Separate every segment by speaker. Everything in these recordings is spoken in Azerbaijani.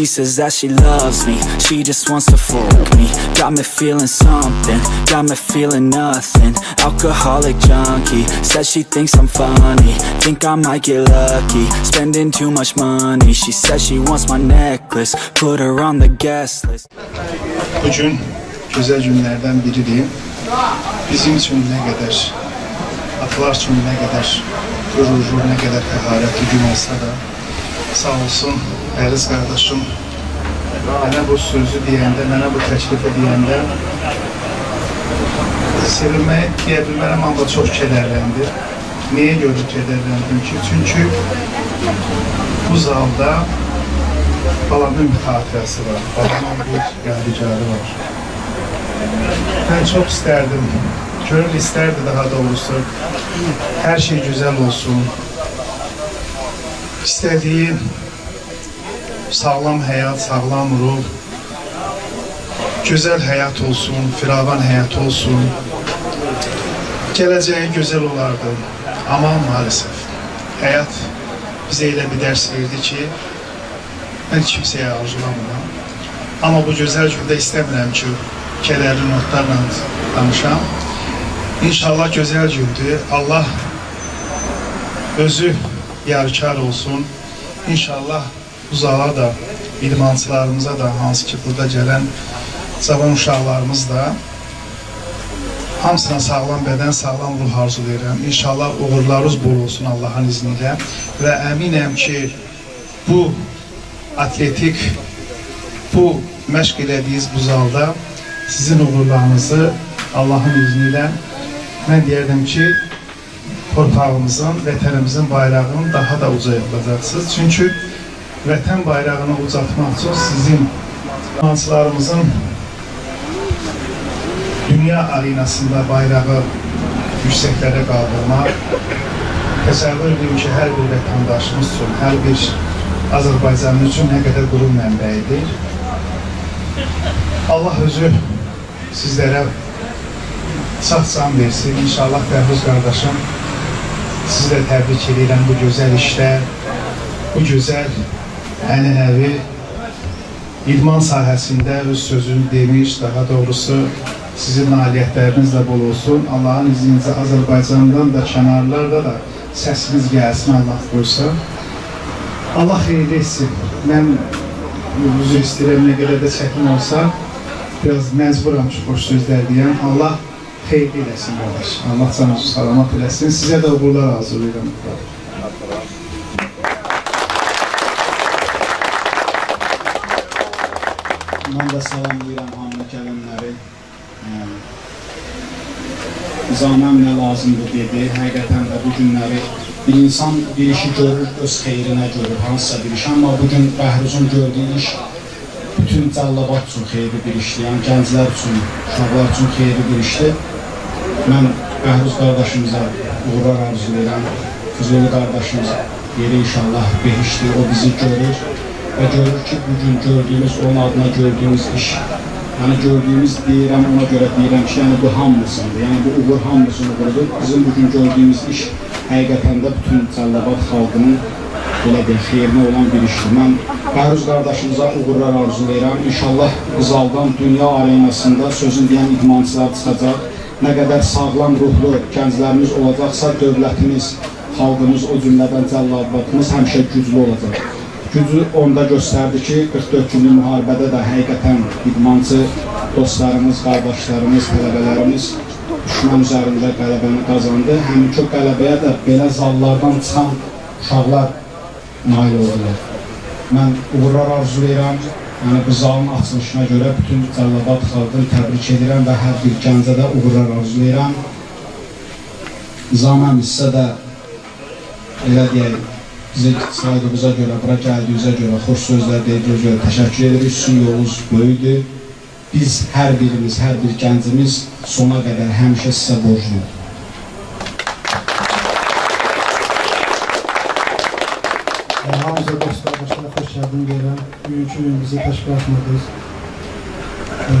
Speaker 1: She says that she loves me, she just wants to fuck me. Got me feeling something, got me feeling nothing. Alcoholic junkie, says she thinks I'm funny. Think I might get lucky, spending too much money. She says she wants my necklace, put her on the guest list.
Speaker 2: Bugün güzel günlerden biri biridir. Bizim üçün nə qədər, atalar üçün nə qədər qürurlu, nə qədər həqarətli gün olsa da, sağ olsun Əriz qardaşım mənə bu sözü deyəndə, mənə bu təklifi deyəndə sevinməyi deyə bilmərəm, amma çox kədərləndi. Niyə görə kədərləndim ki? Çünki bu zalda balamın xatirəsi var, balamın bir yadigarı var. Ben çok isterdim, gönül isterdi daha doğrusu. Her şey güzel olsun. İstediği sağlam hayat, sağlam ruh, güzel hayat olsun, firavan hayat olsun. Geleceği güzel olardı. Ama maalesef hayat bize elə bir ders verdi ki, ben kimseye arzulamıram. Ama bu güzel günde istəmirəm ki, kədərli notlarla danışam. İnşallah gözəl gündür. Allah özü yarkar olsun. İnşallah uzağa da, idmançılarımıza da, hansı ki burada gələn cavan uşaqlarımız da hamısına sağlam bədən, sağlam ruh arzulayıram. İnşallah uğurlarınız bol olsun Allahın izni ilə və əminəm ki bu atletik, bu məşq elədiyiniz bu zalda sizin uğurlarınızı Allahın izniyle mən deyərdim ki torpağımızın, vətənimizin bayrağını daha da uca yapacaqsınız. Çünki vətən bayrağını ucatmaq üçün sizin hansılarımızın dünya arenasında bayrağı yükseklərə qaldırmaq təsəvvür edin ki, hər bir vətəndaşımız üçün, hər bir Azərbaycanlı üçün nə qədər qurur mənbəyidir. Allah özü sizlərə sağ can versin. İnşallah Bəhruz qardaşım sizi də təbrik edirəm bu gözəl işdə, bu gözəl ənənəvi idman sahəsində öz sözünü demiş, daha doğrusu sizin nailiyyətləriniz də bol olsun. Allahın iznincə Azərbaycandan da, kənarlarda da səsiniz gəlsin, Allah qoysa. Allah xeyirli etsin. Mən üzr istəyirəm, nə qədər də çətin olsa, biraz məcburam ki, xoş sözlər deyəm. Allah xeyirli eləsin, qardaş. Allah canınızı salamat eləsin. Sizə də uğurlar arzulayıram.
Speaker 3: Mən də salamlayıram hamı gələnləri. Zaməm nə lazımdır dedi. Həqiqətən də bu günləri bir insan bir işi görür, öz xeyrinə görür, hansısa bir iş. Amma bugün Bəhruzun gördüyü iş bütün Cəllabat üçün xeyirli bir işdir. Yəni gənclər üçün, uşaqlar üçün xeyirli bir işdir. Mən Bəhruz qardaşımıza uğurlar arzulayıram. Füzuli qardaşımız yeri inşallah behişdir, o bizi görür və görür ki, bugün gördüyümüz, onun adına gördüyümüz iş, yəni gördüyümüz deyirəm, ona görə deyirəm ki, yəni bu hamısındır, yəni bu uğur hamısını uğurdur. Bizim bugün gördüyümüz iş həqiqətən də bütün Cəllabat xalqının belə deyək, xeyrinə olan bir işdir. Mən Bəhruz qardaşımıza uğurlar arzulayıram. İnşallah Qızaldan dünya arenasında sözün deyən idmançılar çıxacaq. Nə qədər sağlam ruhlu gənclərimiz olacaqsa, dövlətimiz, xalqımız, o cümlədən Cəllabatımız həmişə güclü olacaq. Gücü onda göstərdi ki, 44 günlük müharibədə də həqiqətən idmançı dostlarımız, qardaşlarımız, tələbələrimiz düşmən üzərində qələbəni qazandı. Həmin ki, qələbəyə də belə zallardan çıxan uşaqlar nail oldular. Mən uğurlar arzulayıram. Yəni bu zalın açılışına görə bütün Cəllabat xalqını təbrik edirəm və hər bir gəncə də uğurlar arzulayıram. Zaməm hissə də elə deyək, bizi saydığınıza görə, bura gəldiyinizə görə, xoş sözlər dediyinizə görə təşəkkür edirik. Sizin yolunuz böyükdür. Biz hər birimiz, hər bir gəncimiz sona qədər həmişə sizə borcluyuq.
Speaker 4: Hamza dost kardeşler hoş geldin gelen. Bugünkü gün bizi etmədiniz. Ee,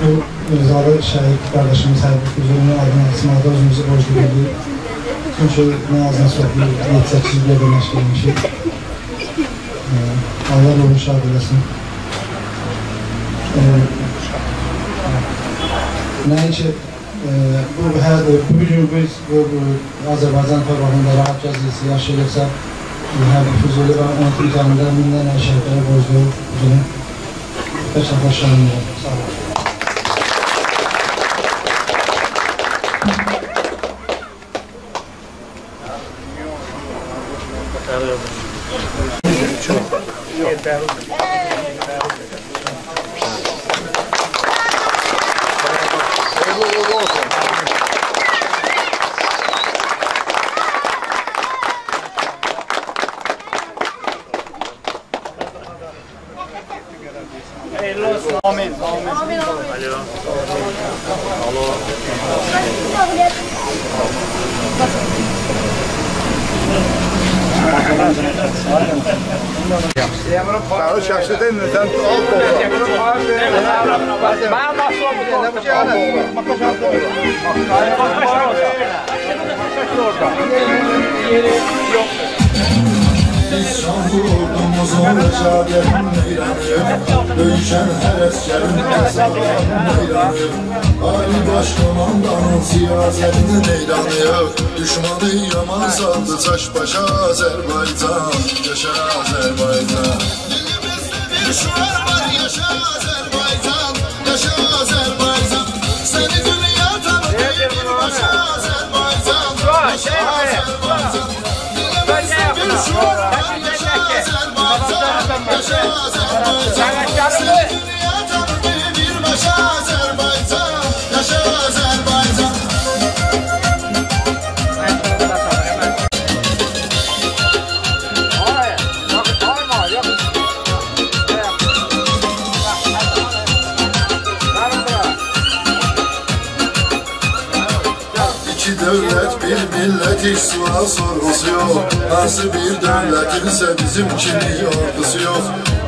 Speaker 4: bu imzalı şəhid qardaşımız Hərbi Füzulunun adını açmaqda özümüzü borclu azdan çoxlu 7-8 bir məşq edmişik. Ee, Allah ruhu şad eləsin. Ee, bu hər bu gün biz bu, bu Azərbaycan torpağında rahat gəzisi yaşayırsa hər bir Füzuli və onun imkanında minlərlə şəhidlərə borclu bugün təşəkkür şanlıyorum. Sağ olun.
Speaker 5: get down. Biz
Speaker 6: şanlı ordumuz olacak yerin her eskerin esaların meyranı Ali başkomandanın siyasetinin meyranı Düşmanı yaman saldı taş başa Azerbaycan. Yaşa Azerbaycan. Dilimizde bir şuara devlet bir millet hiç sual sorgusu yok Nasıl bir devletimse bizim kimi ordusu yok.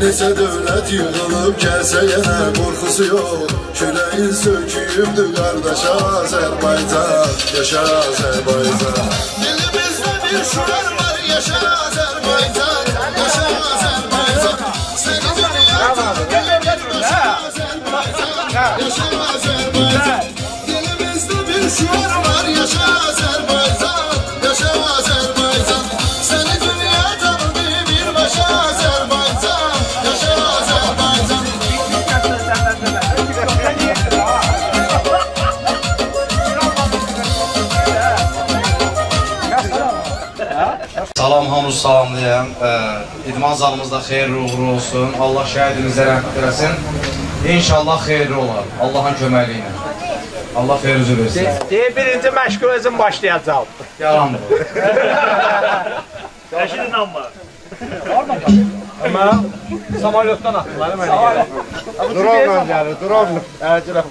Speaker 6: Neyse devlet yığılıp kelse yine korkusu yok. Küreğin söküyümdü kardeş Azerbaycan Yaşa Azerbaycan. Dilimizde bir şuran var yaşa Azerbaycan Yaşa Azerbaycan. Seni Azerbaycan Yaşa Azerbaycan. Dilimizde bir şuran
Speaker 7: Salam hamınızı salamlayıram. Ee, İdman zalımızda xeyirli uğurlu olsun. Allah şəhidimizə rəhmət eləsin. İnşallah xeyirli olar. Allahın köməyi ilə. Allah feyruzu versin.
Speaker 8: Deyir birinci məşğul özüm başlayacaq.
Speaker 7: Yalandır.
Speaker 8: Təşkil inanma. Amma samolyotdan atdılar mənə.
Speaker 5: Drone gəlir, drone. Əcrə.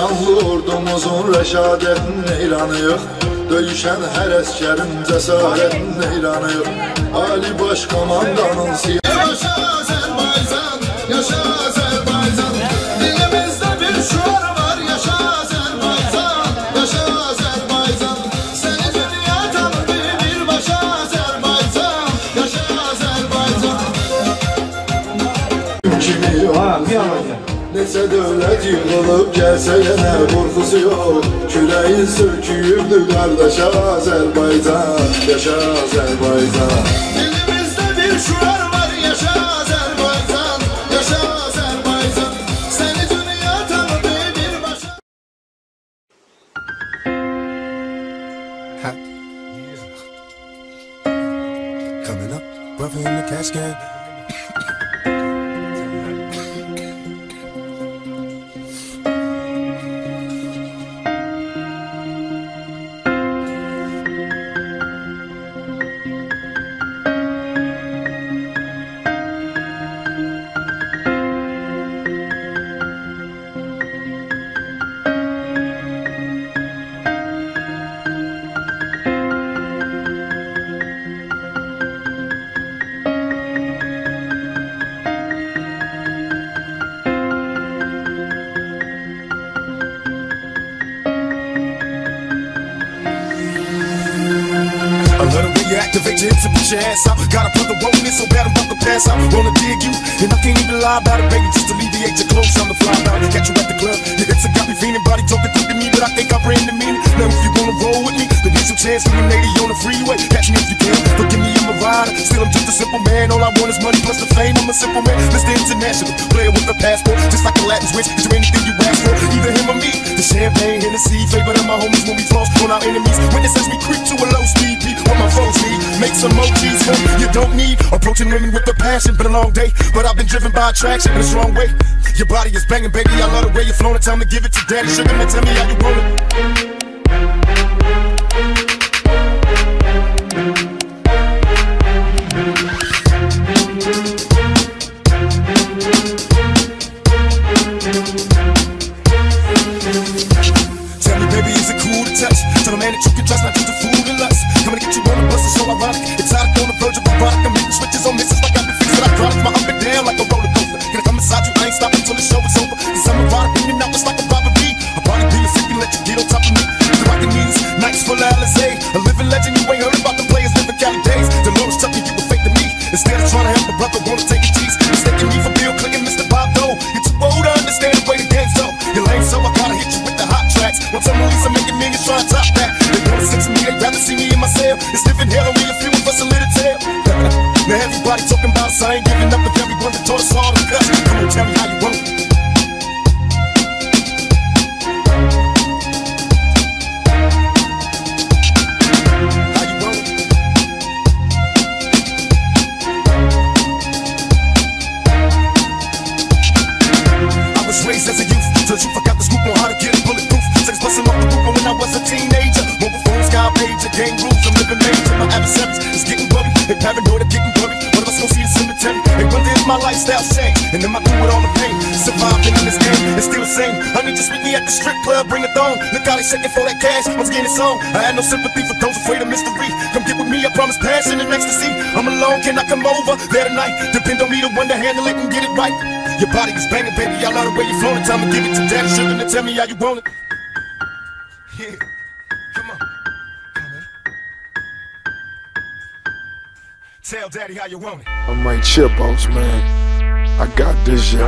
Speaker 6: Şanlı ordumuzun rəşadətinin elanıyıq Döyüşən hər əskərin cəsarətinin elanıyıq Ali Baş Komandanın siyah Neçə dövlət yığılıb gəlsə yenə qorxusu yox Küləyin söküyübdür qardaşa Azərbaycan Yaşa Azərbaycan Dilimizdə
Speaker 9: activate your hips and put your ass out. Got a brother wanting it so bad I'm about to pass out. Wanna dig you, and I can't even lie about it, baby. Just alleviate your clothes, I'm the fly out. Catch you at the club, your hips have got me feeling. Body talking to me, but I think I ran the meaning. Now if you wanna roll with me, then get some chance for me, lady, on the freeway. Catch me if you a simple man. All I want is money plus the fame. I'm a simple man, Mr. International, player with a passport, just like a Latin switch. Is there anything you ask for? Either him or me. The champagne, Hennessy, favorite of my homies when we floss on our enemies. Witnesses we creep to a low speed, beat what my foes need. Make some emojis, huh? You don't need approaching women with a passion. Been a long day, but I've been driven by attraction in a strong way. Your body is banging, baby. I love the way you're flowing. Time to give it to daddy. Sugar, man, tell me how you want it. Well, tell me, Lisa, make a million try to top that. They want to me, they'd rather see me in my cell. It's different. My lifestyle changed, and am my through with all the pain? Surviving in this game, it's still the same. Honey, just meet me at the strip club, bring a thong. Look how they shaking for that cash, I'm getting on. I had no sympathy for those afraid of mystery. Come get with me, I promise passion and ecstasy. I'm alone, can I come over there tonight? Depend on me, the one to handle it and get it right. Your body is banging, baby. I love the way you're flowing. Time to give it to daddy. Sugar, and tell me how you want it. Yeah. Tell daddy how you want it.
Speaker 10: I'm here, boss man. I got this, yeah.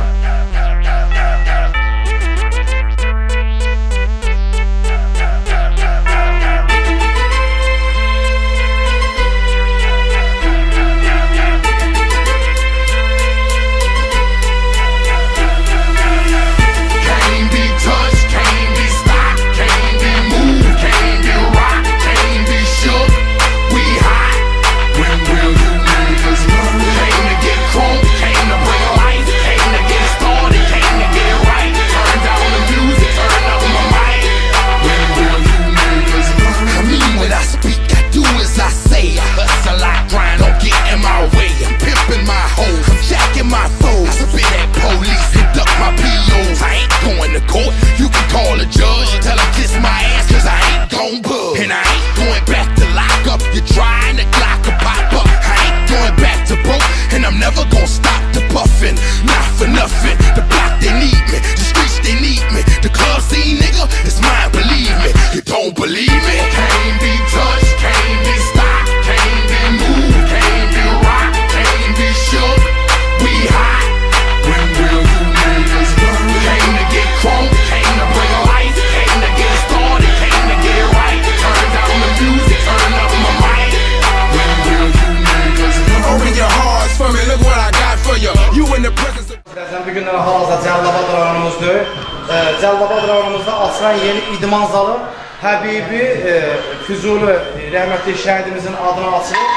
Speaker 7: Açılan yeni idman zalı Həbibi e, Füzuli rəhmətli şəhidimizin adına açılır.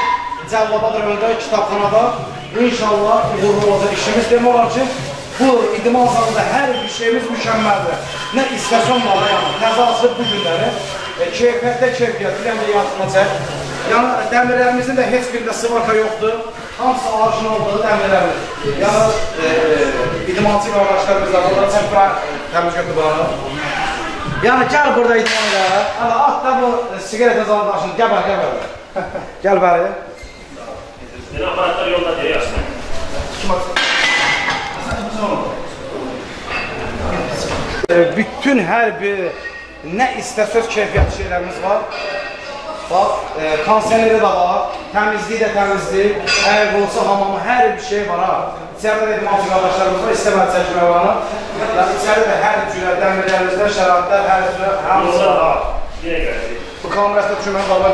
Speaker 7: Cəllabad rayonunda kitabxanada inşallah uğurlu olacaq işimiz. Demək olar ki, bu idman zalında hər bir şeyimiz mükəmməldir. Nə istəsən var, yəni təzə açılıb bu günləri. E, keyfiyyətdə keyfiyyət, bir də yaxına çək. Yəni dəmirlərimizin də heç birində sıvarka yoxdur. Hamısı orijinaldır dəmirlərimiz. Yəni e, idmançı qardaşlarımız da burada çək bura təmiz götür buranı. Yəni gəl burada idman elə. Hələ at da bu siqaret azaldı daşını. Gəl bəri, gəl bəri. gəl bəri.
Speaker 11: Yine aparatlar yolda diye.
Speaker 7: Kim atsın? E, bütün hər bir nə istəsəz keyfiyyətli şeylərimiz var. Bax, e, konserləri də var. Təmizlik də təmizlik, əgər olsa hamamı, hər bir şey var ha. İçəridə də idman qardaşlarımız var, istəmədi çəkmək olanı. Yəni içəridə də hər cürə dəmirlərimizdə şəraitlər, hər cürə hamısı var.
Speaker 12: var.
Speaker 7: Bu kamerasda düşmən qala